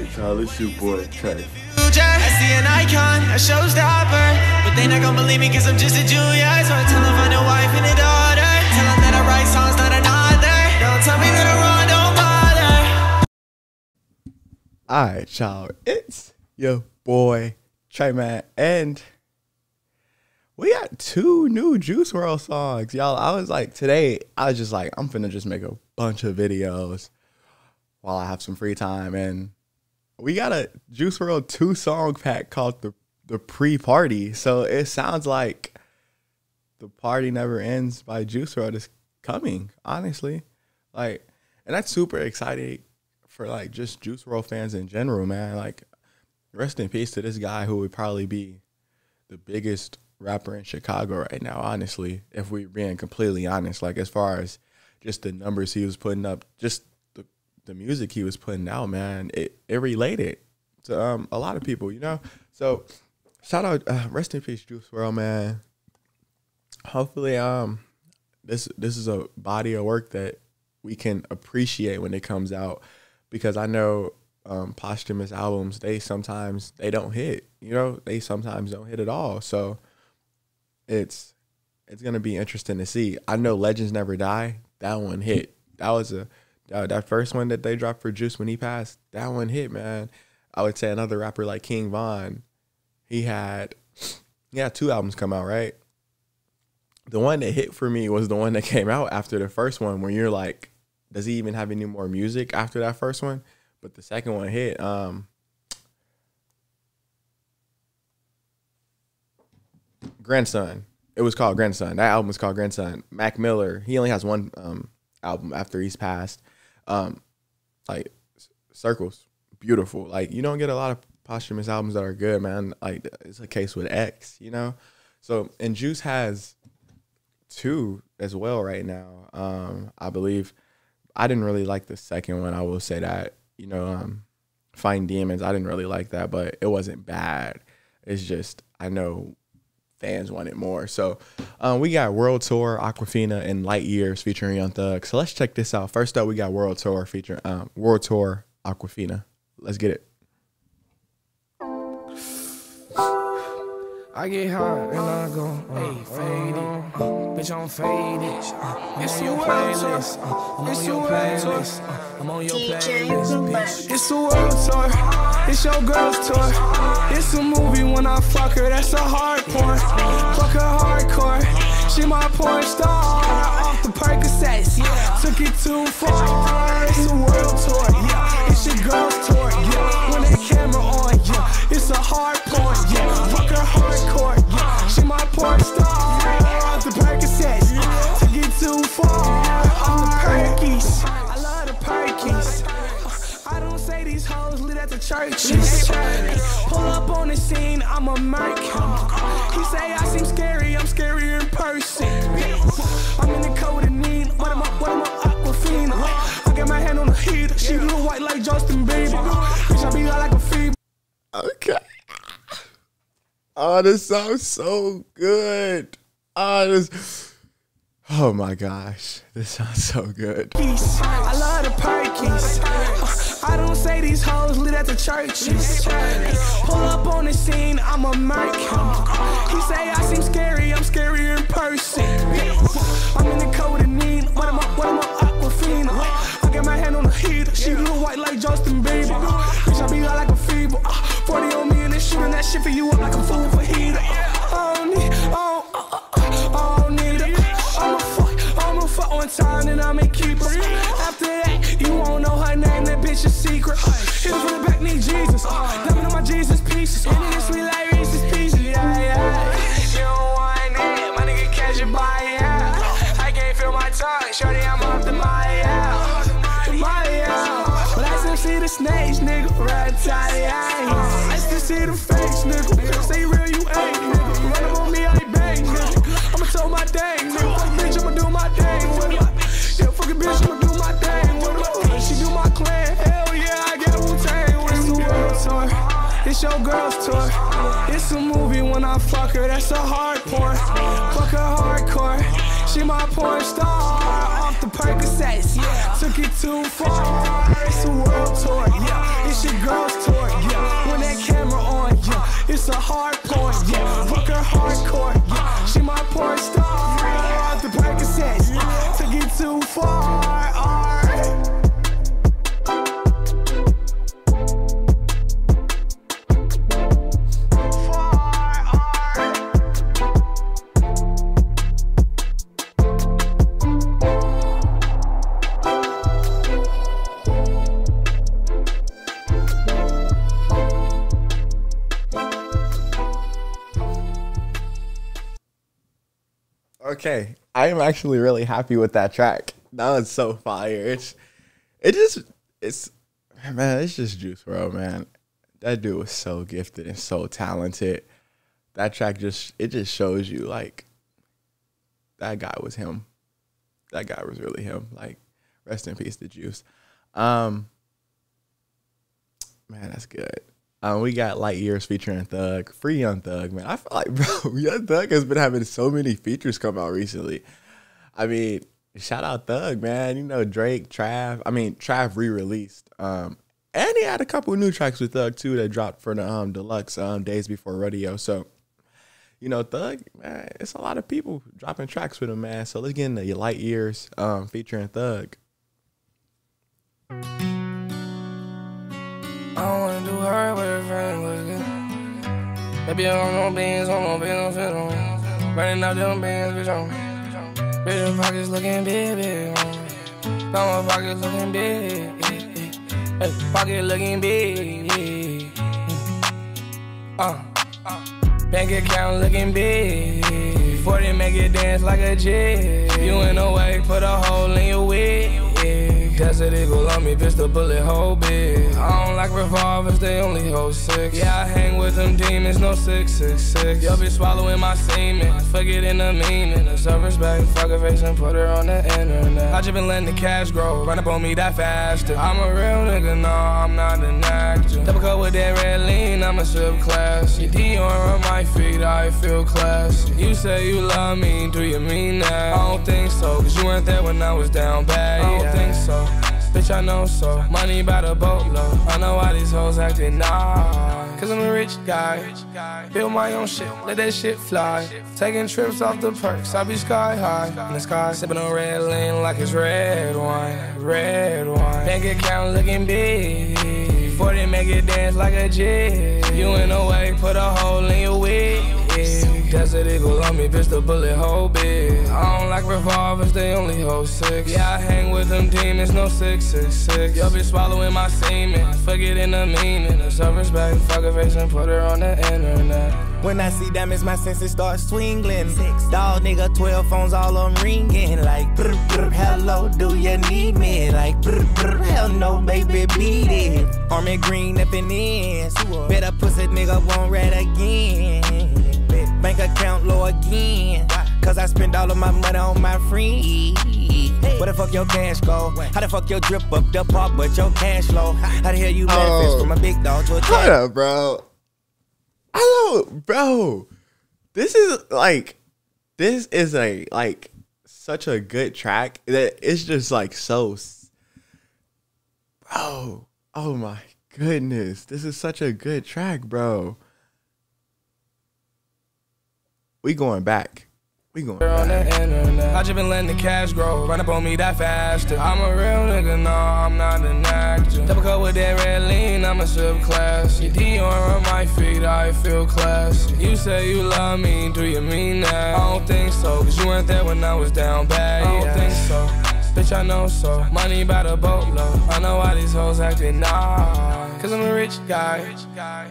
Alright, y'all, it's your boy Trey. I see an icon, a showstopper. But they not gonna believe me cause I'm just a junior. So I tell them find a wife and a daughter. Tell them that I write songs, not another. Don't tell me that I'm wrong, don't bother. Alright, y'all, it's your boy Trey Man, and we got two new Juice WRLD songs, y'all. I was like, today, I was just like, I'm finna just make a bunch of videos while I have some free time, and we got a Juice WRLD two song pack called the the pre party. So it sounds like the party never ends by Juice WRLD is coming. Honestly, like, and that's super exciting for like just Juice WRLD fans in general, man. Like, rest in peace to this guy who would probably be the biggest rapper in Chicago right now. Honestly, if we're being completely honest, like as far as just the numbers he was putting up, just the music he was putting out, man, it it related to um a lot of people, you know. So shout out, uh, rest in peace, Juice WRLD, man. Hopefully, um, this this is a body of work that we can appreciate when it comes out, because I know um, posthumous albums they sometimes they don't hit, you know, they sometimes don't hit at all. So it's it's gonna be interesting to see. I know Legends Never Die, that one hit. That was a uh, that first one that they dropped for Juice when he passed. That one hit, man. I would say another rapper like King Von, he had had two albums come out, right? The one that hit for me was the one that came out after the first one, where you're like, does he even have any more music after that first one? But the second one hit. Um, Grandson. It was called Grandson. That album was called Grandson. Mac Miller. He only has one um, album after he's passed. Um, like Circles, beautiful. Like you don't get a lot of posthumous albums that are good, man. Like it's a case with X, you know. So and Juice has two as well right now. Um, I believe. I didn't really like the second one. I will say that. You know, um, Fighting Demons. I didn't really like that, but it wasn't bad. It's just I know fans wanted more. So um, we got World Tour, Aquafina, and Light Years featuring Young Thug. So let's check this out. First up, we got World Tour featuring um, World Tour, Aquafina. Let's get it. I get hot and I go, hey, faded. Uh, bitch, I'm faded. Uh, I'm on your playlist. Uh, I'm on your playlist. Uh, I'm on your playlist, bitch. It's a world tour. It's your girl's tour. It's a movie when I fuck her. That's a hard porn. Fuck her hardcore. She my porn star. Off the Percocets. Took it too far. It's a world tour. Yeah. It's your girl's tour. Yeah. When that camera on. Yeah. It's a hard porn. Yeah. Fuck her hardcore. Hoes lit at the churches. Pull up on the scene, I'm a merc. He say I seem scary, I'm scarier in person. I'm in the codeine, what am I, what am I, Aquafina? I got my hand on the heater, she blue white like Justin Bieber. Bitch, I be like a fever. Okay. Oh, this sounds so good. Oh, this. Oh my gosh, this sounds so good. I love the Perkies. I don't say these hoes lit at the churches. Pull up on the scene, I'm a merc. He say I seem scary, I'm scarier in person. I'm in the codeine, what am I, what am I, Aquafina? I got my hand on the heater, she blue white like Justin feel shorty, I'm off the Maya. The Maya. Let's them see the snakes, nigga. Rat tie, Let's them see the fakes, nigga. Say real, you ain't, nigga. Run up on me, I ain't bang, nigga. I'ma tell my dang, nigga. Fuck bitch, I'ma do my thing with her. Yeah, fucking bitch, I'ma do my thing with her. She do my clan, hell yeah, I got Wu Tang with the world tour. It's your girl's tour. It's a movie when I fuck her, that's a hard porn. Fuck her hardcore. She my porn star, off the Percocets. Yeah. Took it too far, it's a world tour. Yeah. It's your girl's tour. Yeah. When that camera on, yeah. It's a hard porn. Yeah. Fuck her hardcore. Yeah. She my porn star. Okay, I am actually really happy with that track. That was so fire. It's it just it's man, it's just Juice WRLD, man. That dude was so gifted and so talented. That track just it just shows you like that guy was him. That guy was really him. Like rest in peace to Juice. Um man, that's good. Um, we got Light Years featuring Thug, Free Young Thug, man. I feel like, bro, Young Thug has been having so many features come out recently. I mean, shout out Thug, man. You know, Drake, Trav. I mean, Trav re-released. Um, and he had a couple of new tracks with Thug too that dropped for the um deluxe um days before rodeo. So, you know, Thug, man, it's a lot of people dropping tracks with him, man. So let's get into your Light Years um featuring Thug. I don't wanna do her with her friend was good. Baby, I don't know beans, I don't know beans, fit on. Running out them bands, bitch, on. Bitch, my pockets looking big, big, on. Now my pockets looking big, hey, pocket looking big, uh, bank account looking big. 40 make it dance like a jig. You in the way, put a hole in your wig. Desert Eagle on me, bitch, the bullet hole big. I don't like revolvers, they only hold six. Yeah, I hang with them demons, no six, six, six. Yo, be swallowing my semen, forget in the meaning. The service back, fuck her face and put her on the internet. I just been letting the cash grow, run up on me that faster. I'm a real nigga, no, I'm not an actor. Double cup with that red lean, I'm a sip class. Your Dior on my feet, I feel classy. You say you love me, do you mean that? I don't think so, cause you weren't there when I was down bad. I don't think so. Bitch, I know so. Money by the boatload. I know why these hoes acting nah. Cause I'm a rich guy. Build my own shit, let that shit fly. Taking trips off the perks, I be sky high. In the sky, sipping on red lane like it's red wine. Red wine. Bank account looking big. 40 make it dance like a jig. You in the way, put a hole in your wig. Desert Eagle on me, bitch, the bullet hole big. I don't like revolvers, they only hold six. Yeah, I hang with them demons, no six, six, six. Yo, be swallowing my semen, forget in the meaning. The service back, fuck her face and put her on the internet. When I see diamonds, my senses start swingling. Dog nigga, 12 phones all on ringing. Like, brr, brr, hello, do you need me? Like, brr, brr, hell no, baby, beat it. Army green up in. Better pussy nigga won't rat again. Bank account low again. Cause I spend all of my money on my friends. Where the fuck your cash go? How the fuck your drip up the park, but your cash low? How the hell you manifest Oh. from a big dog to a Hold up, bro. I don't, bro. This is like, this is a like such a good track that it's just like so, bro. Oh my goodness, this is such a good track, bro. We going back. We going back. I just been letting the cash grow, run up on me that faster. I'm a real nigga, no, I'm not an actor. Double cup with that red lean, I'm a sip class. Your Dior on my feet, I feel classy. You say you love me, do you mean that? I don't think so, cause you weren't there when I was down bad. Oh, I don't think so. Bitch, I know so. Money by the boatload. I know why these hoes acting nah. Cause I'm a rich guy.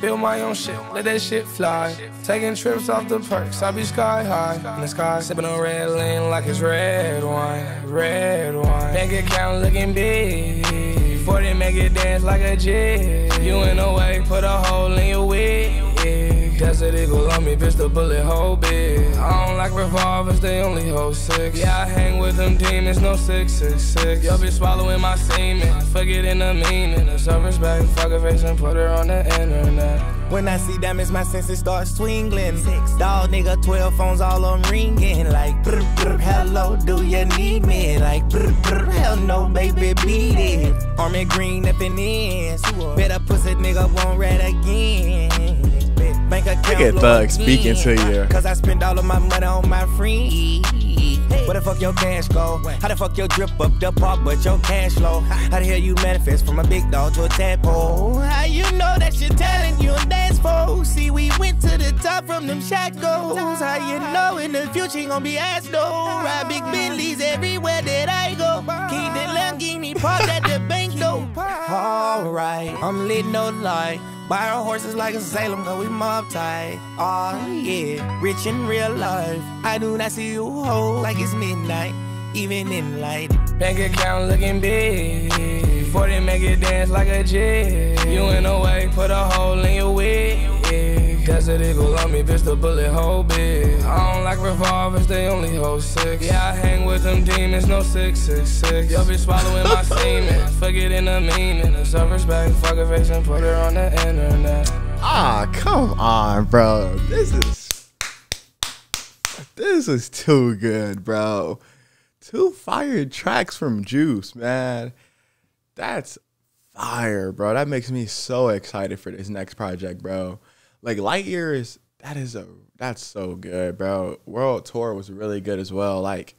Build my own shit, let that shit fly. Taking trips off the perks, I be sky high. In the sky, sipping on red lane like it's red wine. Red wine. Bank account looking big. 40 make it dance like a jig. You in the way, put a hole in your. Desert Eagle on me, bitch, the bullet hole big. I don't like revolvers, they only hold six. Yeah, I hang with them demons, no six, six, six. Yo, be swallowing my semen, forget in the meaning. The service back, fuck her face and put her on the internet. When I see diamonds, my senses start swingling. Dog nigga, 12 phones all on ringing. Like, brr, brr, hello, do you need me? Like, brr, brr, hell no, baby, beat it. Army green up in. Better pussy nigga won't rat again. Bank account Look at low Thug speaking to you. Cause I spend all of my money on my friends. Where the fuck your cash go? How the fuck your drip up the park, but your cash low? How the hell you manifest from a big dog to a tadpole? How you know that your talent you a dance for? See, we went to the top from them shackles. How you know in the future ain't gonna be ass though? Ride big Bentleys everywhere that I go. Keep the Lamborghini parked at the bank though. Alright, I'm lit, no lie. Buy our horses like a Salem, cause we mob tight. Oh yeah, rich in real life. I do not see you whole like it's midnight, even in light. Bank account looking big. 40 make it dance like a jig. You in a way, put a hole in your wig. Desert Eagle on me, bitch, the bullet hole big. I don't like revolvers, they only hold six. Yeah, I hang with them demons, no six, six, six. Yo, be swallowing my semen, forgetting the meaning. Self respect, fuck a face and put her on the internet. Ah, come on, bro. This is this is too good, bro. Two fire tracks from Juice, man. That's fire, bro. That makes me so excited for this next project, bro. Like Light Years, that is a that's so good, bro. World Tour was really good as well. Like,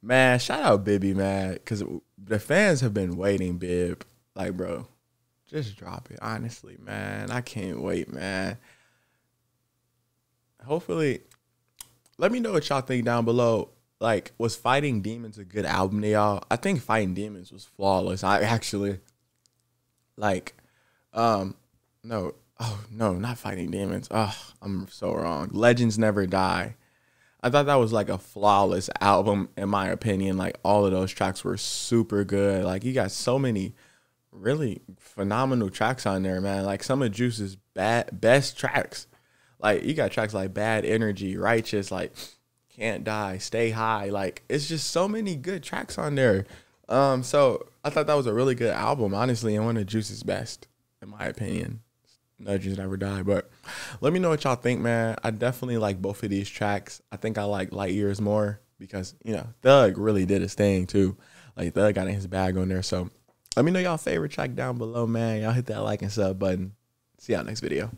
man, shout out Bibby, man, because the fans have been waiting, Bib. Like, bro, just drop it. Honestly, man, I can't wait, man. Hopefully, let me know what y'all think down below. Like, was Fighting Demons a good album to y'all? I think Fighting Demons was flawless. I actually like, um, no, oh no, not Fighting Demons. Oh, I'm so wrong. Legends Never Die. I thought that was like a flawless album in my opinion. Like all of those tracks were super good. Like you got so many really phenomenal tracks on there, man. Like some of Juice's bad best tracks. Like you got tracks like Bad Energy, Righteous, like Can't Die, Stay High. Like it's just so many good tracks on there. Um, so I thought that was a really good album, honestly, and one of Juice's best, in my opinion. Legends Never Die. But let me know what y'all think, man. I definitely like both of these tracks. I think I like Light Years more because, you know, Thug really did his thing too. Like Thug got in his bag on there. So let me know y'all favorite track down below, man. Y'all hit that like and sub button. See y'all next video.